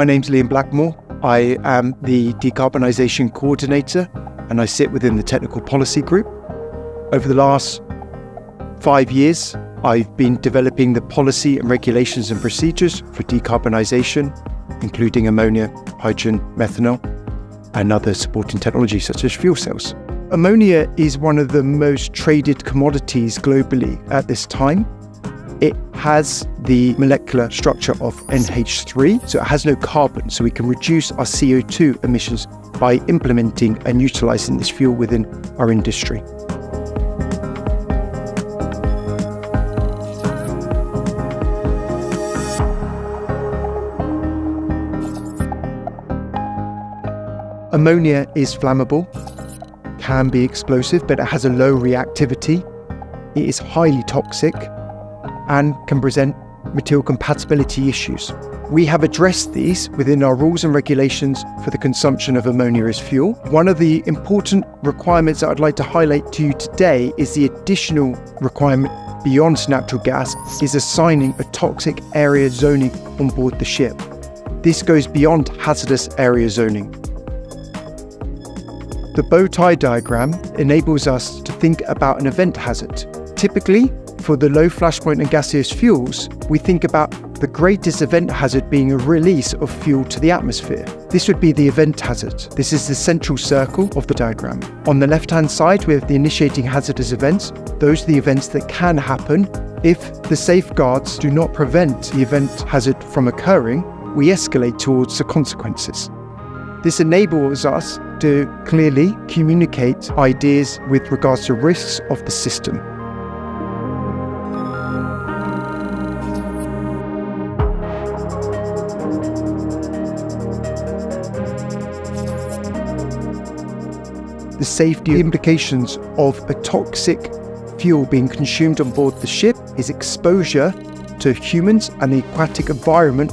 My name's Liam Blackmore. I am the decarbonisation coordinator and I sit within the technical policy group. Over the last five years, I've been developing the policy and regulations and procedures for decarbonisation, including ammonia, hydrogen, methanol, and other supporting technologies such as fuel cells. Ammonia is one of the most traded commodities globally at this time. It has the molecular structure of NH3, so it has no carbon, so we can reduce our CO2 emissions by implementing and utilizing this fuel within our industry. Ammonia is flammable, can be explosive, but it has a low reactivity. It is highly toxic and can present material compatibility issues. We have addressed these within our rules and regulations for the consumption of ammonia as fuel. One of the important requirements that I'd like to highlight to you today is the additional requirement beyond natural gas is assigning a toxic area zoning on board the ship. This goes beyond hazardous area zoning. The bow tie diagram enables us to think about an event hazard. Typically, for the low flashpoint and gaseous fuels, we think about the greatest event hazard being a release of fuel to the atmosphere. This would be the event hazard. This is the central circle of the diagram. On the left hand side, we have the initiating hazardous events. Those are the events that can happen if the safeguards do not prevent the event hazard from occurring. We escalate towards the consequences. This enables us to clearly communicate ideas with regards to risks of the system. The safety implications of a toxic fuel being consumed on board the ship is exposure to humans and the aquatic environment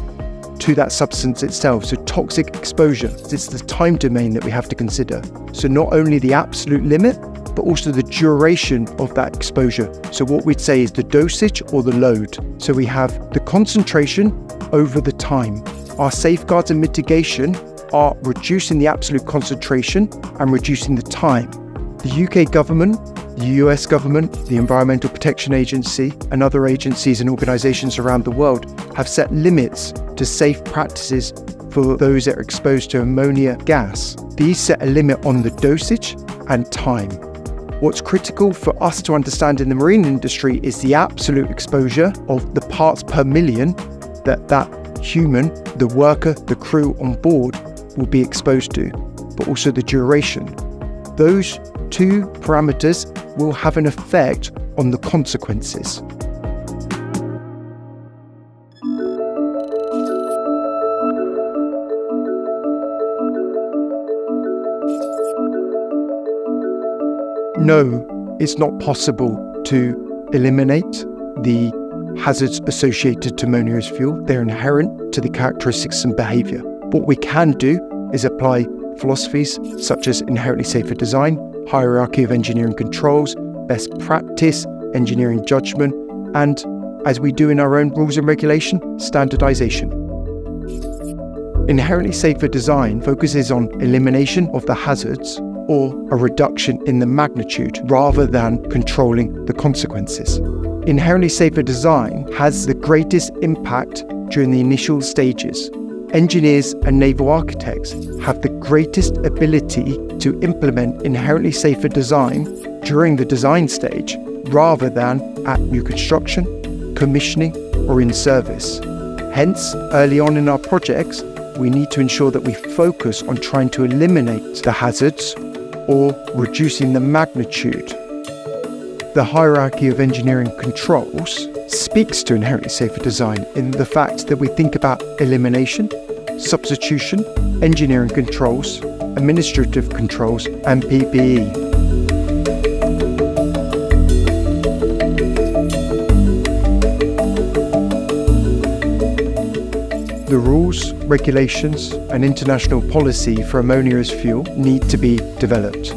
to that substance itself. So, toxic exposure. It's the time domain that we have to consider. So, not only the absolute limit, but also the duration of that exposure. So, what we'd say is the dosage or the load. So, we have the concentration over the time. Our safeguards and mitigation are reducing the absolute concentration and reducing the time. The UK government, the US government, the Environmental Protection Agency, and other agencies and organisations around the world have set limits to safe practices for those that are exposed to ammonia gas. These set a limit on the dosage and time. What's critical for us to understand in the marine industry is the absolute exposure of the parts per million that that human, the worker, the crew on board will be exposed to, but also the duration. Those two parameters will have an effect on the consequences. No, it's not possible to eliminate the hazards associated to ammonia fuel. They're inherent to the characteristics and behaviour. What we can do is apply philosophies such as inherently safer design, hierarchy of engineering controls, best practice, engineering judgment, and, as we do in our own rules and regulation, standardization. Inherently safer design focuses on elimination of the hazards or a reduction in the magnitude rather than controlling the consequences. Inherently safer design has the greatest impact during the initial stages engineers and naval architects have the greatest ability to implement inherently safer design during the design stage rather than at new construction, commissioning, or in service. Hence, early on in our projects, we need to ensure that we focus on trying to eliminate the hazards or reducing the magnitude. The hierarchy of engineering controls speaks to inherently safer design in the fact that we think about elimination, substitution, engineering controls, administrative controls, and PPE. The rules, regulations, and international policy for ammonia as fuel need to be developed.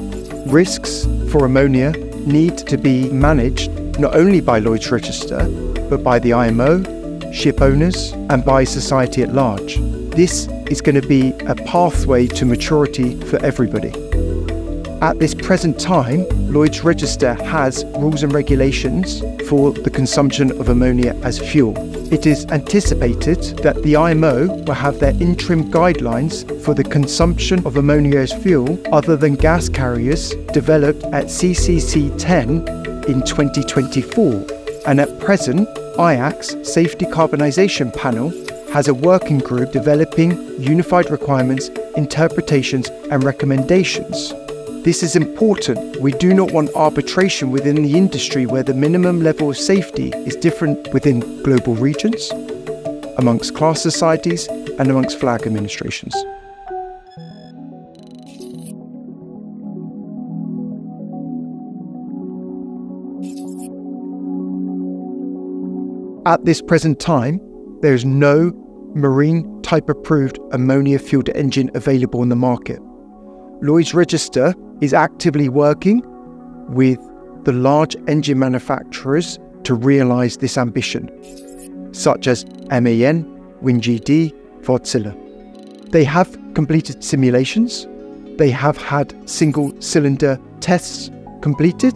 Risks for ammonia need to be managed not only by Lloyd's Register, but by the IMO, ship owners, and by society at large. This is going to be a pathway to maturity for everybody. At this present time, Lloyd's Register has rules and regulations for the consumption of ammonia as fuel. It is anticipated that the IMO will have their interim guidelines for the consumption of ammonia as fuel other than gas carriers developed at CCC 10 in 2024. And at present, IACS Safe Decarbonisation Panel has a working group developing unified requirements, interpretations, and recommendations. This is important. We do not want arbitration within the industry where the minimum level of safety is different within global regions, amongst class societies, and amongst flag administrations. At this present time, there is no marine type approved ammonia fueled engine available in the market. Lloyd's Register is actively working with the large engine manufacturers to realise this ambition, such as MAN, WinGD, Wärtsilä. They have completed simulations, they have had single cylinder tests completed,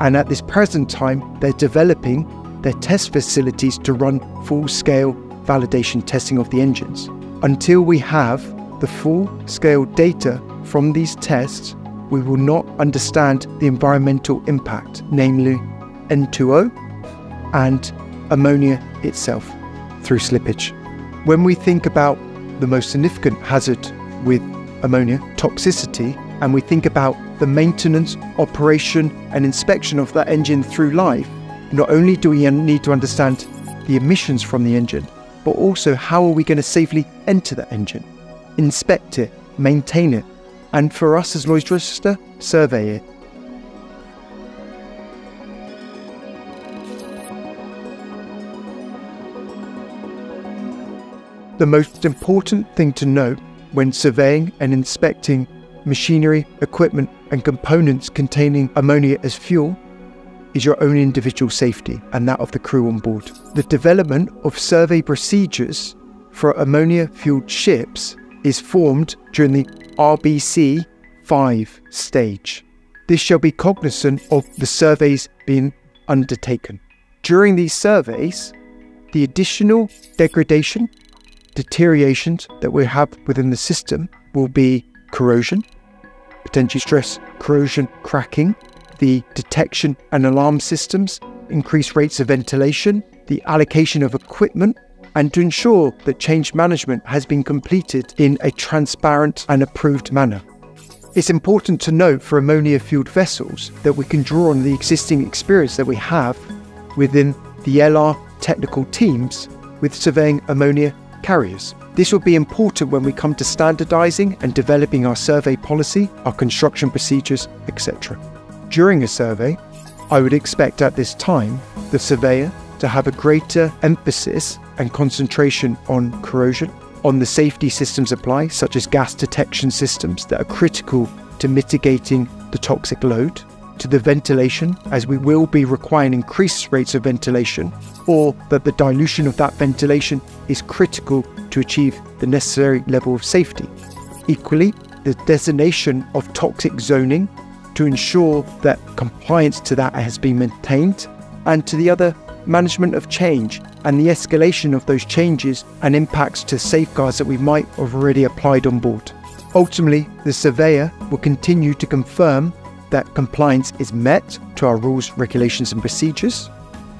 and at this present time, they're developing their test facilities to run full scale validation testing of the engines. Until we have the full scale data from these tests, we will not understand the environmental impact, namely N2O and ammonia itself through slippage. When we think about the most significant hazard with ammonia, toxicity, and we think about the maintenance, operation, and inspection of that engine through life, not only do we need to understand the emissions from the engine, but also how are we going to safely enter the engine, inspect it, maintain it, and for us as Lloyd's Register, survey it. The most important thing to note when surveying and inspecting machinery, equipment, and components containing ammonia as fuel is your own individual safety and that of the crew on board. The development of survey procedures for ammonia fueled ships is formed during the RBC 5 stage. This shall be cognizant of the surveys being undertaken. During these surveys, the additional degradation, deteriorations that we have within the system will be corrosion, potentially stress, corrosion, cracking, the detection and alarm systems, increased rates of ventilation, the allocation of equipment and to ensure that change management has been completed in a transparent and approved manner. It's important to note for ammonia fueled vessels that we can draw on the existing experience that we have within the LR technical teams with surveying ammonia carriers. This will be important when we come to standardizing and developing our survey policy, our construction procedures, etc. During a survey, I would expect at this time the surveyor to have a greater emphasis and concentration on corrosion, on the safety systems applied, such as gas detection systems that are critical to mitigating the toxic load, to the ventilation, as we will be requiring increased rates of ventilation, or that the dilution of that ventilation is critical to achieve the necessary level of safety. Equally, the designation of toxic zoning to ensure that compliance to that has been maintained, and to the other management of change and the escalation of those changes and impacts to safeguards that we might have already applied on board. Ultimately, the surveyor will continue to confirm that compliance is met to our rules, regulations, and procedures,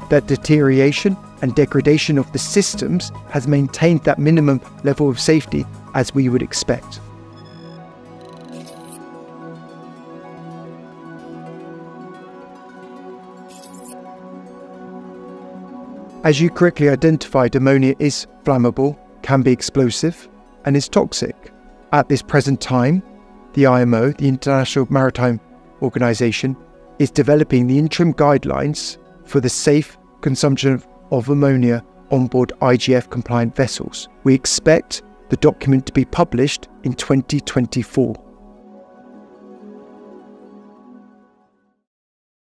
that deterioration and degradation of the systems has maintained that minimum level of safety as we would expect. As you correctly identified, ammonia is flammable, can be explosive, and is toxic. At this present time, the IMO, the International Maritime Organization, is developing the interim guidelines for the safe consumption of ammonia on board IGF compliant vessels. We expect the document to be published in 2024.